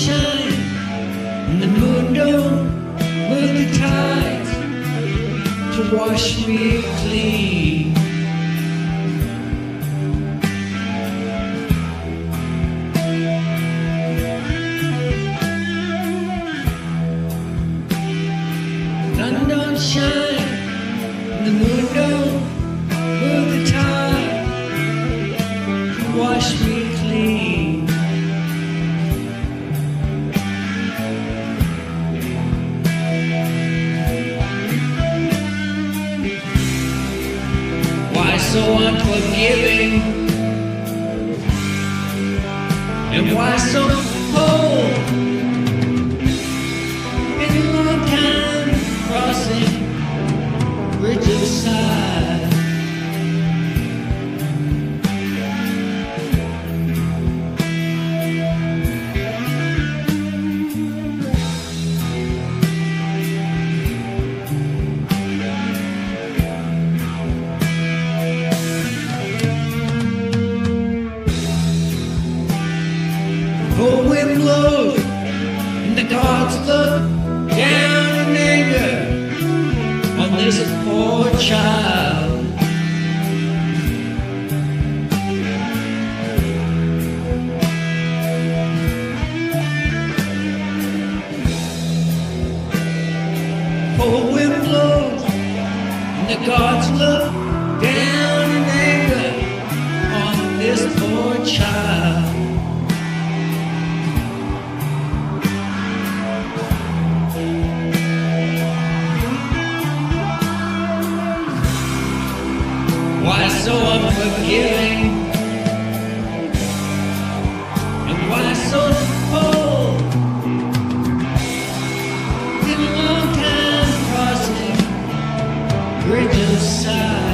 Shine, and the moon don't move the tides to wash me clean. Sun don't shine, the moon don't so unforgiving? And why so Cold wind blows, and the gods look down in anger on this poor child. Cold wind blows, and the gods look down in anger on this poor child. so unforgiving? And why so full? Been a long time crossing bridges side.